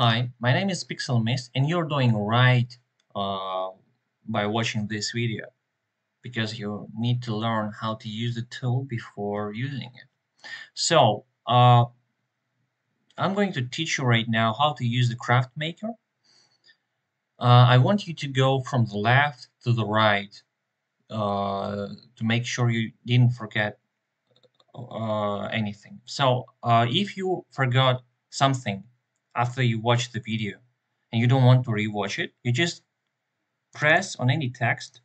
Hi, my name is Pixel Mist, and you're doing right uh, by watching this video because you need to learn how to use the tool before using it. So, uh, I'm going to teach you right now how to use the craft maker. Uh, I want you to go from the left to the right uh, to make sure you didn't forget uh, anything. So, uh, if you forgot something after you watch the video and you don't want to rewatch it, you just press on any text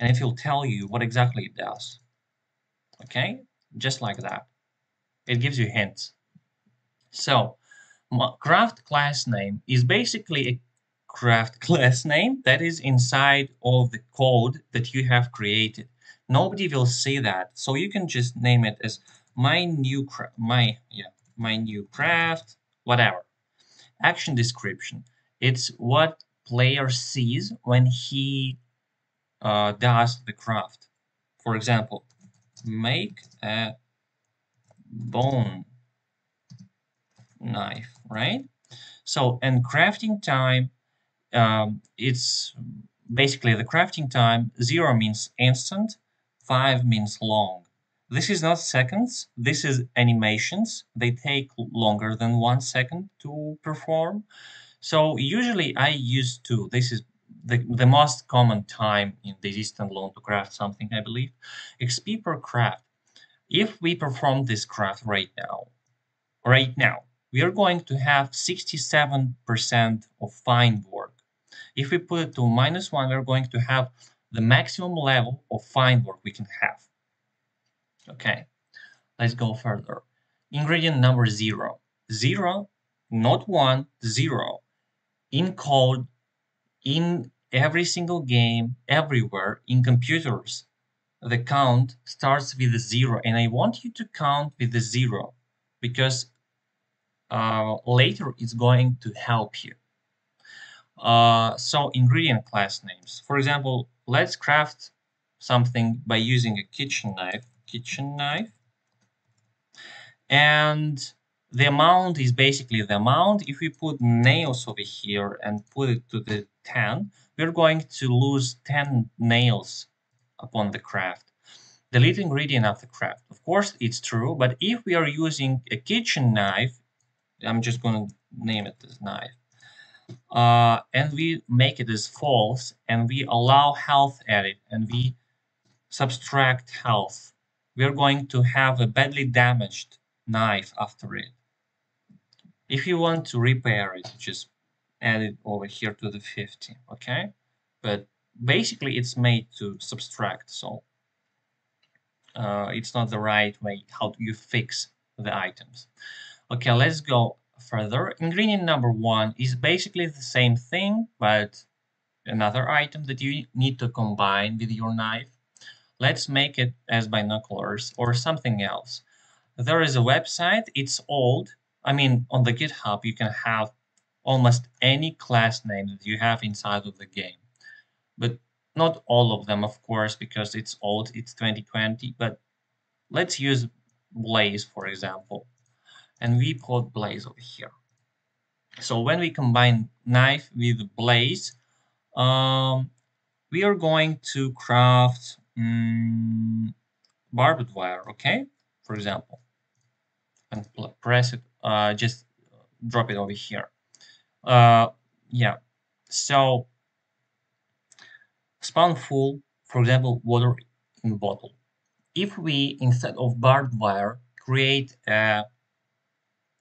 and it will tell you what exactly it does. Okay, just like that. It gives you hints. So, craft class name is basically a craft class name that is inside of the code that you have created. Nobody will see that, so you can just name it as my new craft, my yeah my new craft whatever action description. It's what player sees when he uh, does the craft. For example, make a bone knife, right? So, and crafting time, um, it's basically the crafting time, zero means instant, five means long. This is not seconds, this is animations. They take longer than one second to perform. So usually I use two. This is the, the most common time in DayZ Standalone to craft something, I believe. XP per craft. If we perform this craft right now, right now, we are going to have 67% of fine work. If we put it to minus one, we're going to have the maximum level of fine work we can have. Okay, let's go further. Ingredient number zero. Zero, not one, zero. In code, in every single game, everywhere, in computers, the count starts with a zero. And I want you to count with the zero because uh, later it's going to help you. Uh, so ingredient class names. For example, let's craft something by using a kitchen knife kitchen knife. And the amount is basically the amount. If we put nails over here and put it to the 10, we're going to lose 10 nails upon the craft. The lead ingredient of the craft. Of course, it's true, but if we are using a kitchen knife, I'm just going to name it as knife, uh, and we make it as false, and we allow health added, and we subtract health we're going to have a badly damaged knife after it. If you want to repair it, just add it over here to the 50, okay? But basically it's made to subtract, so uh, it's not the right way how you fix the items. Okay, let's go further. Ingredient number one is basically the same thing, but another item that you need to combine with your knife. Let's make it as binoculars or something else. There is a website, it's old. I mean, on the GitHub, you can have almost any class name that you have inside of the game. But not all of them, of course, because it's old, it's 2020. But let's use Blaze, for example. And we put Blaze over here. So when we combine knife with Blaze, um, we are going to craft mm, barbed wire, okay? For example, and press it, uh, just drop it over here. Uh, yeah, so spawn full, for example, water in bottle. If we, instead of barbed wire, create a,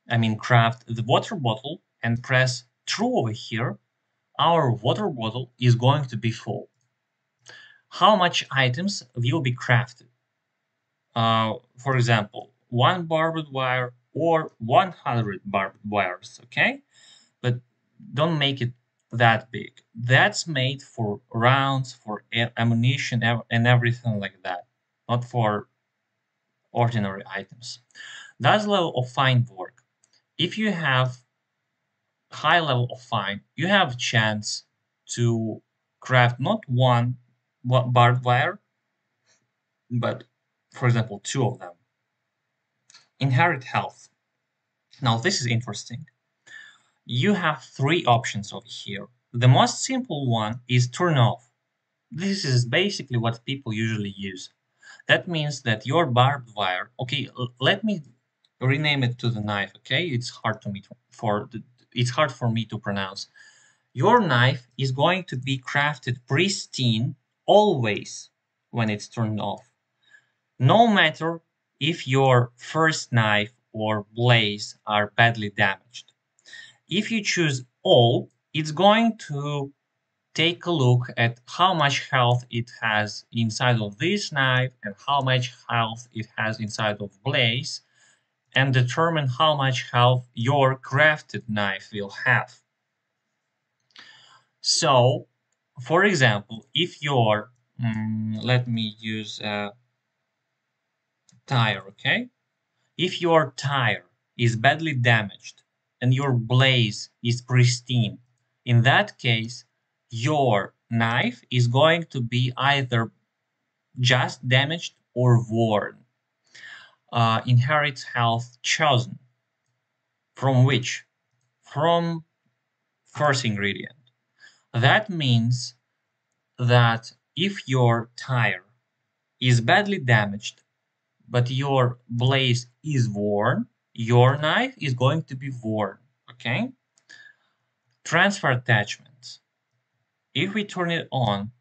I mean, craft the water bottle and press true over here, our water bottle is going to be full how much items will be crafted. Uh, for example, one barbed wire or 100 barbed wires, okay? But don't make it that big. That's made for rounds, for ammunition, and everything like that, not for ordinary items. That's level of fine work. If you have high level of fine, you have a chance to craft not one barbed wire, but for example, two of them. Inherit health. Now this is interesting. you have three options over here. The most simple one is turn off. This is basically what people usually use. That means that your barbed wire, okay, let me rename it to the knife, okay? It's hard to me to, for the, it's hard for me to pronounce. Your knife is going to be crafted pristine always when it's turned off. No matter if your first knife or blades are badly damaged. If you choose all, it's going to take a look at how much health it has inside of this knife and how much health it has inside of blades and determine how much health your crafted knife will have. So, for example, if your, um, let me use a tire, okay? If your tire is badly damaged and your blaze is pristine, in that case, your knife is going to be either just damaged or worn. Uh, inherits health chosen. From which? From first ingredient. That means that if your tire is badly damaged, but your blaze is worn, your knife is going to be worn, okay? Transfer attachment. If we turn it on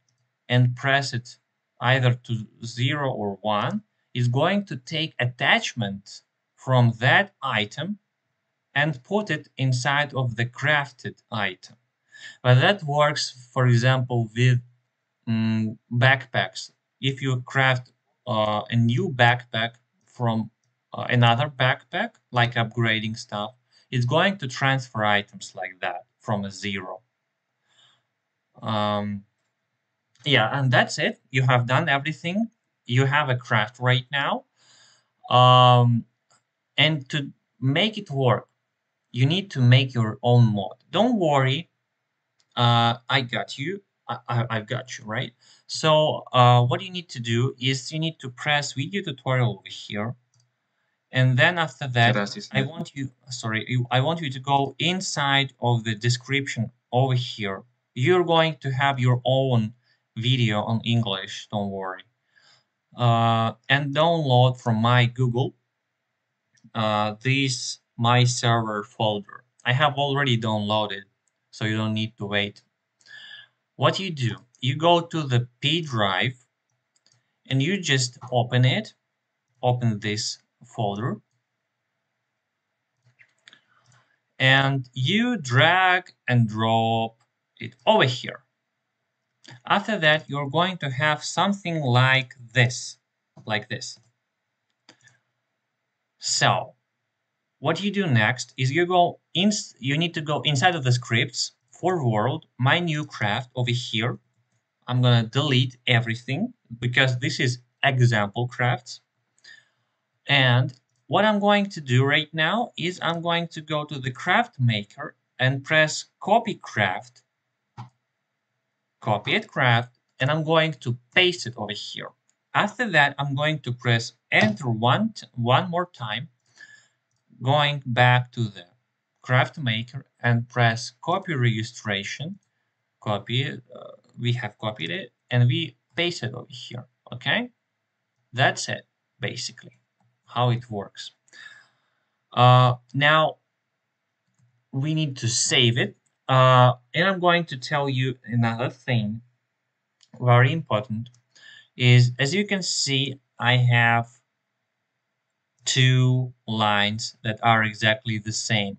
and press it either to 0 or 1, it's going to take attachment from that item and put it inside of the crafted item. But that works, for example, with um, backpacks. If you craft uh, a new backpack from uh, another backpack, like upgrading stuff, it's going to transfer items like that from a zero. Um, yeah, and that's it. You have done everything. You have a craft right now. Um, and to make it work, you need to make your own mod. Don't worry. Uh, I got you. I, I, I've got you, right? So uh, what you need to do is you need to press video tutorial over here. And then after that, I want you, sorry, I want you to go inside of the description over here you're going to have your own video on English, don't worry. Uh, and download from my Google uh, this my server folder. I have already downloaded, so you don't need to wait. What you do, you go to the P drive and you just open it, open this folder, and you drag and drop it over here. After that, you're going to have something like this, like this. So, what you do next is you go in, you need to go inside of the scripts for world, my new craft over here. I'm gonna delete everything because this is example crafts. And what I'm going to do right now is I'm going to go to the craft maker and press copy craft copy it craft, and I'm going to paste it over here. After that, I'm going to press enter one, one more time, going back to the craft maker and press copy registration. Copy uh, we have copied it and we paste it over here, okay? That's it, basically, how it works. Uh, now, we need to save it uh, and I'm going to tell you another thing, very important, is as you can see, I have two lines that are exactly the same.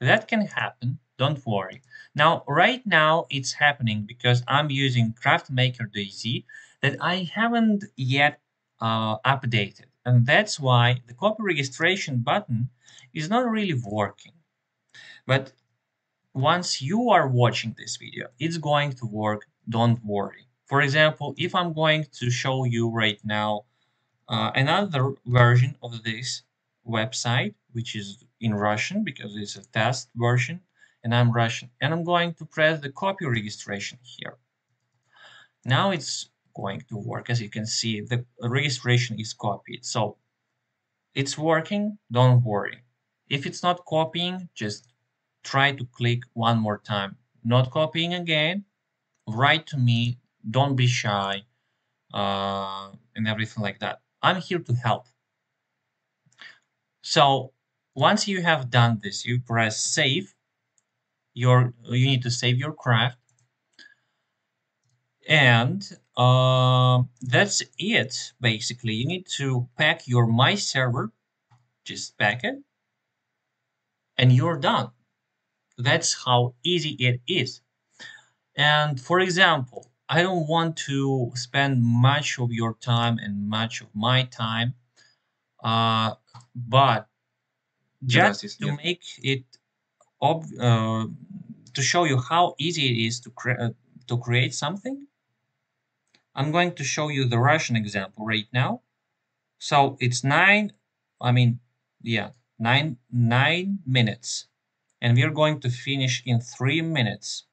That can happen, don't worry. Now, right now it's happening because I'm using CraftMaker.dz that I haven't yet uh, updated. And that's why the copy registration button is not really working. But once you are watching this video, it's going to work, don't worry. For example, if I'm going to show you right now uh, another version of this website, which is in Russian because it's a test version and I'm Russian, and I'm going to press the copy registration here. Now it's going to work. As you can see, the registration is copied. So it's working, don't worry. If it's not copying, just try to click one more time. Not copying again. Write to me. Don't be shy uh, and everything like that. I'm here to help. So once you have done this, you press save. Your you need to save your craft, and uh, that's it. Basically, you need to pack your my server. Just pack it, and you're done. That's how easy it is. And for example, I don't want to spend much of your time and much of my time, uh, but just to make it ob uh, to show you how easy it is to, cre uh, to create something, I'm going to show you the Russian example right now. So it's nine, I mean, yeah, nine, nine minutes. And we're going to finish in three minutes.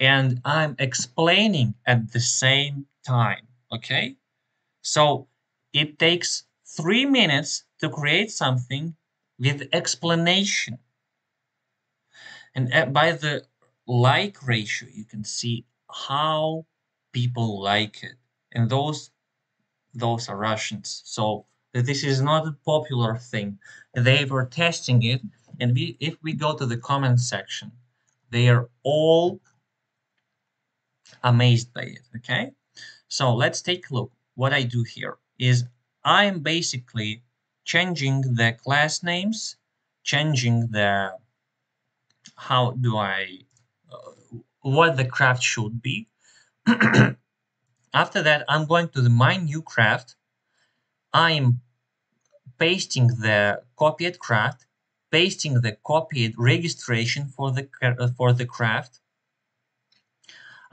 And I'm explaining at the same time, okay? So it takes three minutes to create something with explanation. And uh, by the like ratio, you can see how people like it. And those those are Russians. So this is not a popular thing. They were testing it, and we, if we go to the comment section, they are all amazed by it. Okay, so let's take a look. What I do here is I'm basically changing the class names, changing the how do I uh, what the craft should be. After that, I'm going to the my new craft. I'm pasting the copied craft, pasting the copied registration for the uh, for the craft.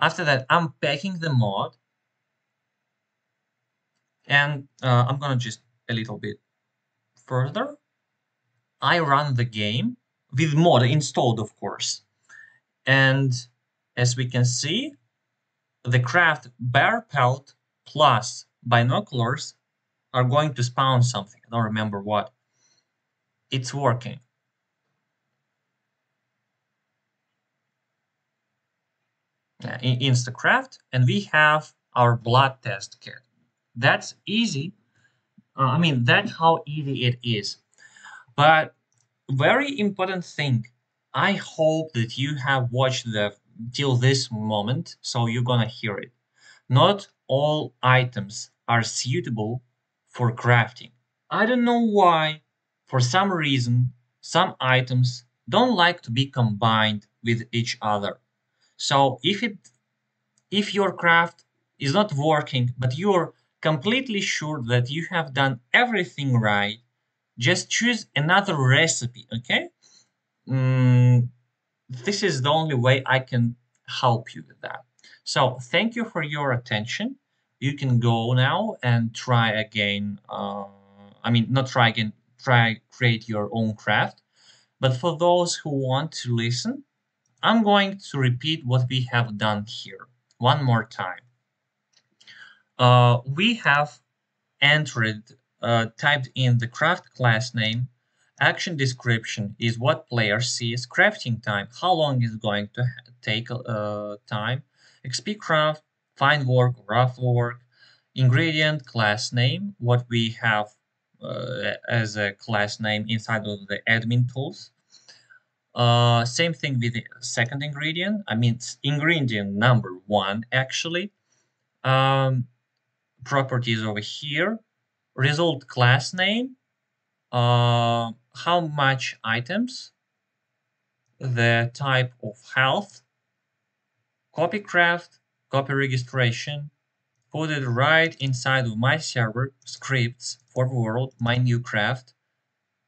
After that, I'm packing the mod, and uh, I'm gonna just a little bit further, I run the game with mod installed, of course. And as we can see, the craft bear pelt plus binoculars are going to spawn something. I don't remember what. It's working. In Instacraft, and we have our blood test kit. That's easy uh, I mean, that's how easy it is. But very important thing, I hope that you have watched the till this moment, so you're gonna hear it. Not all items are suitable for crafting. I don't know why, for some reason, some items don't like to be combined with each other. So if it if your craft is not working, but you're completely sure that you have done everything right, just choose another recipe, okay? Mm, this is the only way I can help you with that. So thank you for your attention. You can go now and try again. Uh, I mean, not try again, try create your own craft. But for those who want to listen, I'm going to repeat what we have done here one more time. Uh, we have entered, uh, typed in the craft class name, action description is what player sees, crafting time, how long is going to take uh, time, XP craft, fine work, rough work, ingredient, class name, what we have uh, as a class name inside of the admin tools. Uh, same thing with the second ingredient. I mean, ingredient number one, actually. Um, properties over here, result class name, uh, how much items, the type of health, copy craft, copy registration, put it right inside of my server scripts for the world, my new craft,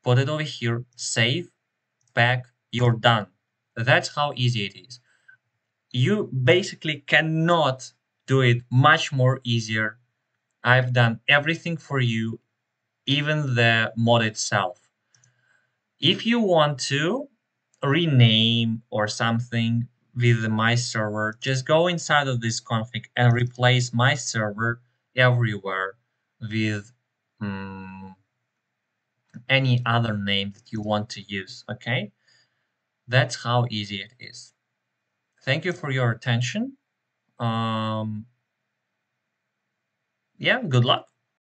put it over here, save, back, you're done. That's how easy it is. You basically cannot do it much more easier I've done everything for you, even the mod itself. If you want to rename or something with my server, just go inside of this config and replace my server everywhere with um, any other name that you want to use, okay? That's how easy it is. Thank you for your attention. Um, yeah, good luck.